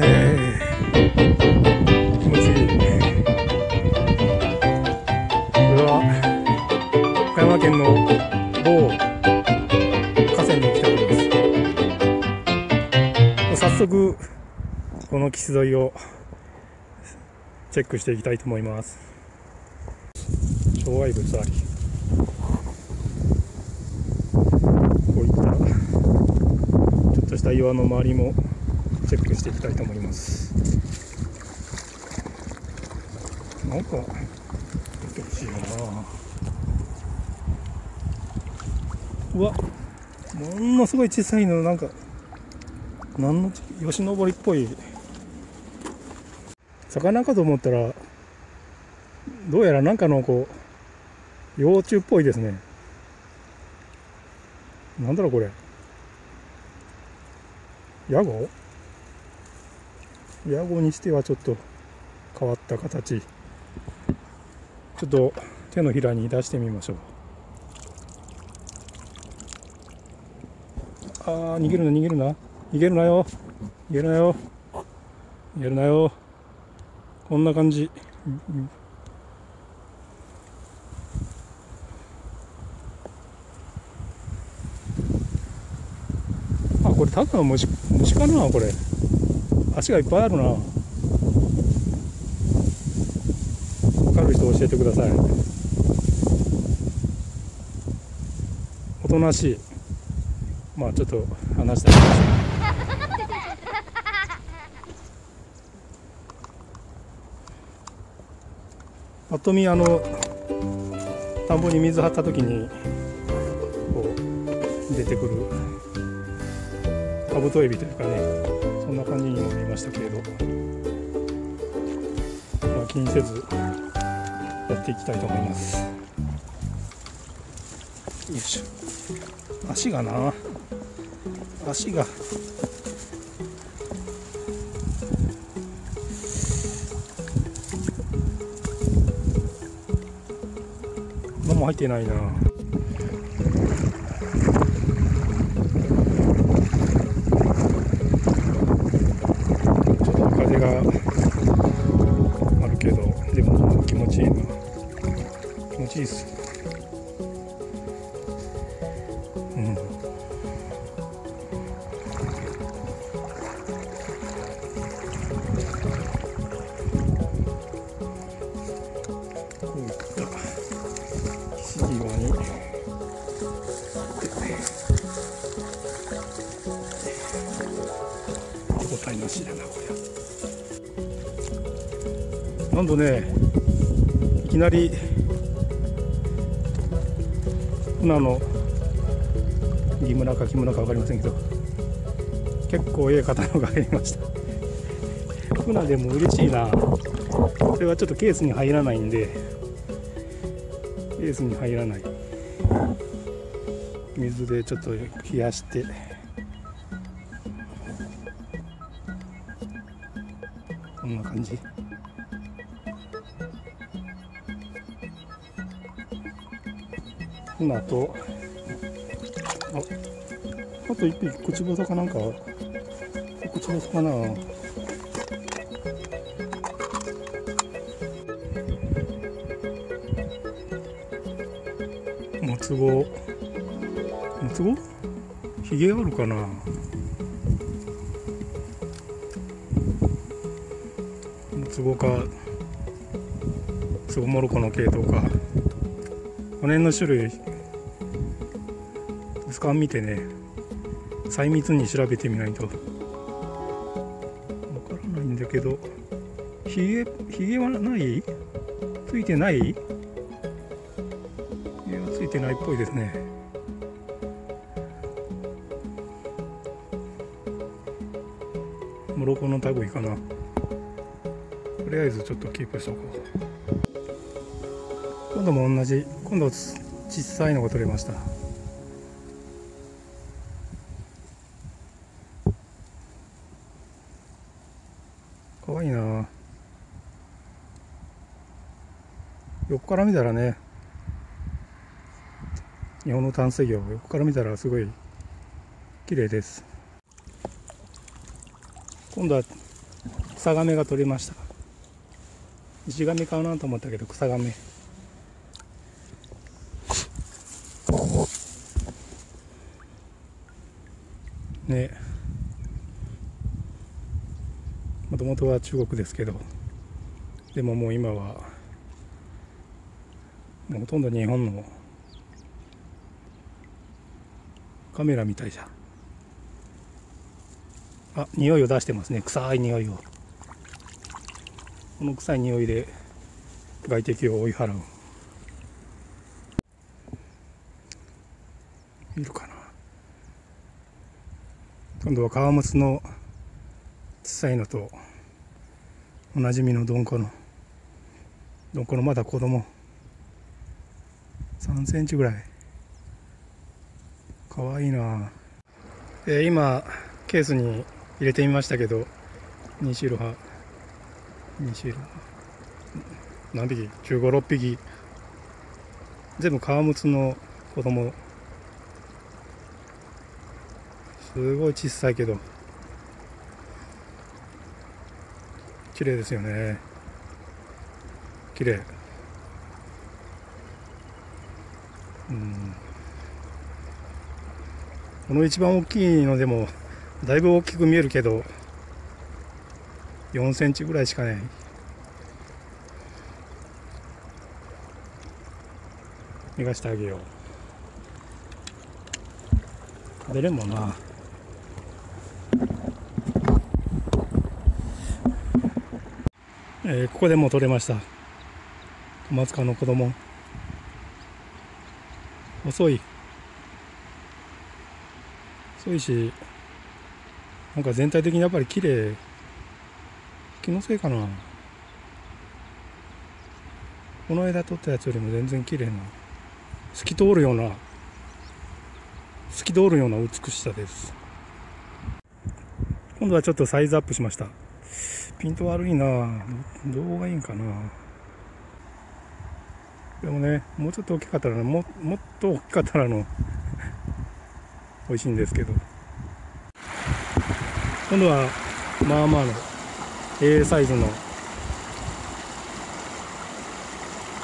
えー、気持ちいいこれは岡山県の某河川に来たころです。早速この岸沿いをチェックしていきたいと思います。障害物ありこういったちょっとした岩の周りもチェックしていきたいと思います。なんか見てほしいなうわものすごい小さいのなんか何の吉登りっぽい。魚かと思ったらどうやらなんかのこう幼虫っぽいですね。なんだろうこれ。ヤゴ？ヤゴにしてはちょっと変わった形。ちょっと手のひらに出してみましょう。あー逃げるな逃げるな。逃げるなよ。逃げるなよ。逃げるなよ。こんな感じ。うんあこれただの虫虫かなこれ。足がいっぱいあるな。分かる人教えてください。おとなしい。まあちょっと話したい ぱっと見あの田んぼに水張った時にこう出てくるカブトエビというかね。そんな感じにも見えましたけれど、まあ、気にせずやっていきたいと思います。よいしょ。足がな。足が。何も入ってないな。なんとねいきなり船の木村か木村か分かりませんけど結構ええ方のが入りました。船でも嬉しいな。それはちょっとケースに入らないんでケースに入らない。水でちょっと冷やして。こんな感じ。船とああと一匹口ぼさかなんか？口ぼさかな？もつごもつごひげあるかな？もつごか。つごもろこの系統か。この辺の種類図鑑見てね細密に調べてみないと。わからないんだけどひげひげはない？ついてない？ひげはついてないっぽいですね。モロコの類かな。とりあえずちょっとキープしとこう。今度も同じ今度小さいのが取れました。かわいいな。横から見たらね日本の淡水魚横から見たらすごい綺麗です。今度は草亀が取れました。石亀買うなと思ったけど草亀。ね。もともとは中国ですけどでももう今はもうほとんど日本のカメラみたいじゃん。あ匂いを出してますね。臭い匂いを。この臭い匂いで外敵を追い払う。いるかな。今度は川睦のさいのとおなじみのどんこのどんこのまだ子供3センチぐらいかわいいなえー、今ケースに入れてみましたけどニシロハニシロハ何匹1 5 6匹全部川睦の子供すごい小さいけど綺麗ですよね。綺麗。うん。この一番大きいのでもだいぶ大きく見えるけど4センチぐらいしかない逃がしてあげよう。食べれんもんな。えー、ここでもう取れました。小松川の子供。遅い。遅いしなんか全体的にやっぱり綺麗。気のせいかな。この間撮ったやつよりも全然綺麗な透き通るような透き通るような美しさです。今度はちょっとサイズアップしました。ピント悪いな。どうがいいんかな。でもねもうちょっと大きかったらももっと大きかったらの 美味しいんですけど。今度はまあまあの A サイズの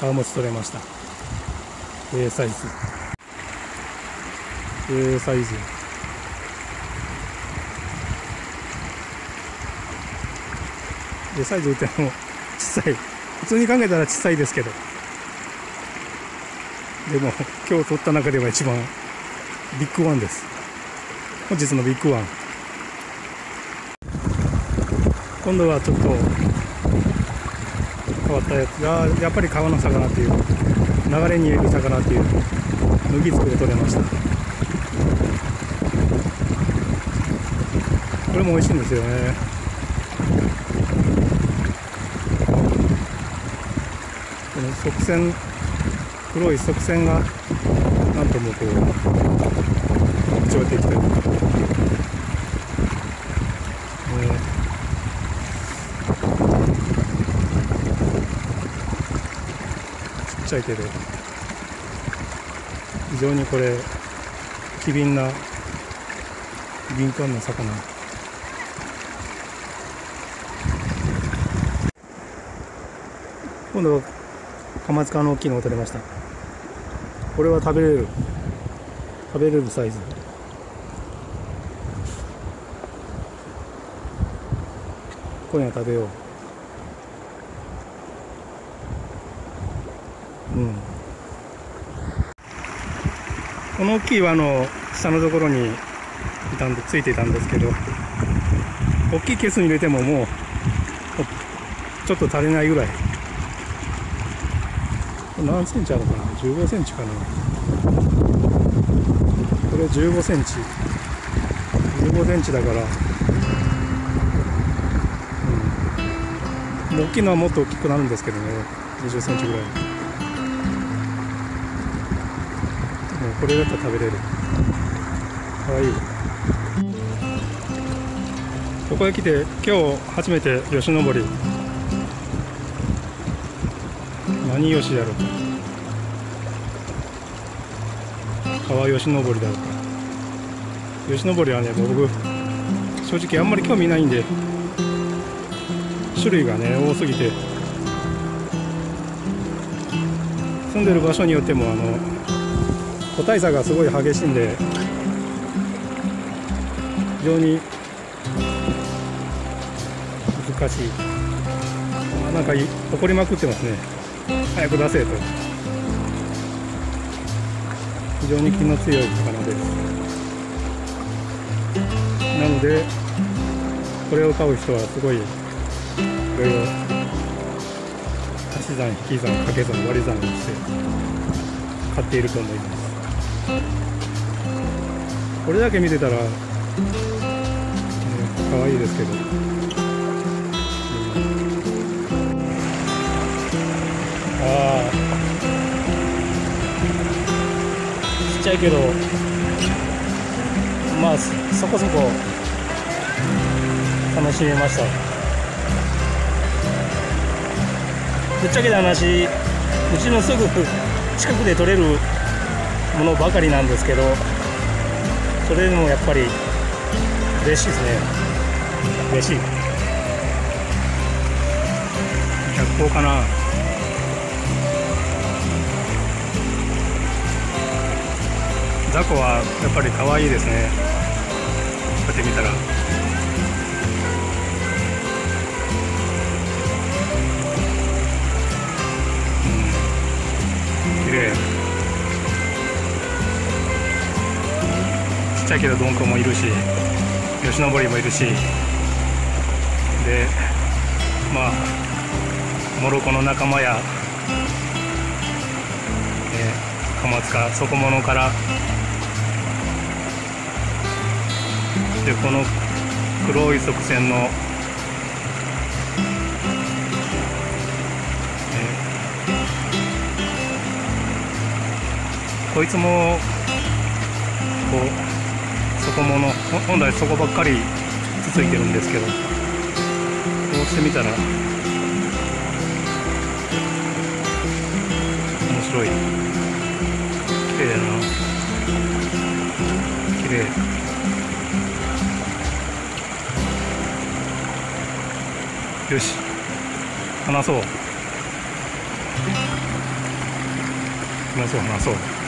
皮持ち取れました。A サイズ。A サイズ。でサイズっても小さい。普通に考えたら小さいですけど。でも今日取った中では一番ビッグワンです。本日のビッグワン。今度はちょっと変わったやつがやっぱり川の魚っていう流れにいる魚っていう麦つくで取れました。これも美味しいんですよね。この側線黒い側線がなんともこう特徴的というか、えちっちゃいけど非常にこれ機敏な敏感な魚。今度はカマツカの大きいのが取れました。これは食べれる。食べれるサイズ。今夜食べよう。うん。この大きい輪の下のところにいたんでついていたんですけど大きいケースに入れてももうちょっと足りないぐらい。何センチあるかな？15センチかな？これ15センチ。15センチだから。うん。大きいのはもっと大きくなるんですけどね。20センチぐらい。もうこれだったら食べれる。かわい。いここへ来て今日初めて吉登り何吉やろうか。川吉登りだろうか。吉登りはね僕正直あんまり興味ないんで種類がね多すぎて。住んでる場所によってもあの個体差がすごい激しいんで非常に難しい。あなんか怒りまくってますね。早く出せと。非常に気の強い魚です。なのでこれを飼う人はすごいいろいろ足し算引き算掛け算割り算をして買っていると思います。これだけ見てたら、ね、可愛いですけど、ちゃいけどまあそこそこ楽しめました。ぶっちゃけた話うちのすぐ近くで取れるものばかりなんですけどそれでもやっぱり嬉しいですね。嬉しい。逆光かな。雑魚はやっぱり可愛いですね。こうやって見たら。うん。綺麗。ちっちゃいけど鈍行もいるし吉登りもいるし。でまあモロコの仲間や、えー、カマツカ底物からでこの黒い側線の、えー、こいつもこう底物本来そこばっかりつついてるんですけどこうしてみたらよし。話そう。話そう話そう。